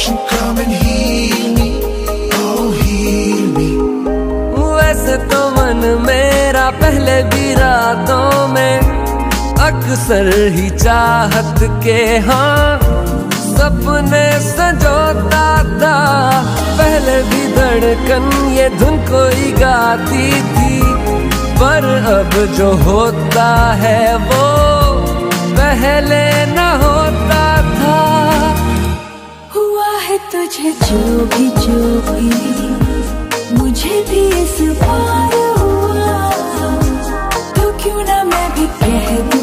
Oh. वैसे तो पहले रातों में अक्सर ही चाहत के हाँ सपने सजोता था पहले भी धड़कन ये धुन कोई गाती थी, पर अब जो होता है वो पहले न होता तुझे जो भी जो भी, मुझे भी इस बार हुआ। तो क्यों ना मैं भी कह दूँ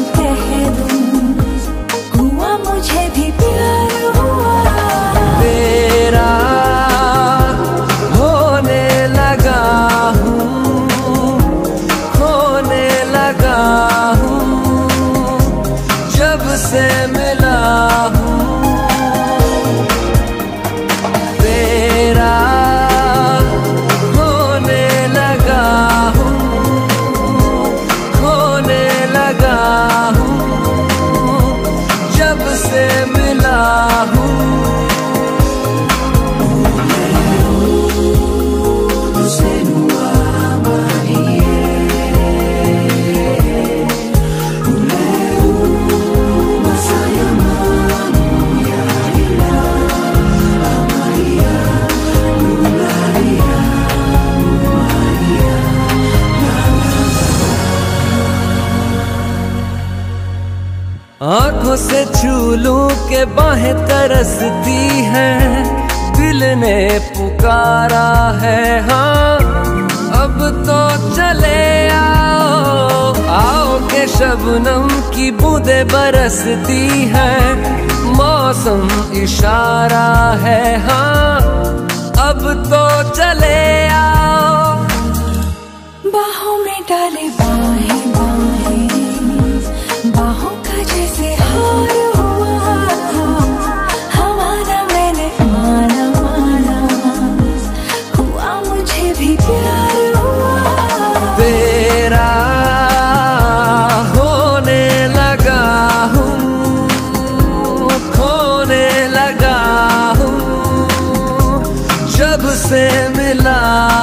आँखों से छू लूँ के बाहें तरसती है। दिल ने पुकारा है हाँ। अब तो चले आओ। आओ के शबनम की बूंदे बरसती है। मौसम इशारा है हाँ। अब तो चले आओ। बाहों में डाले बाहें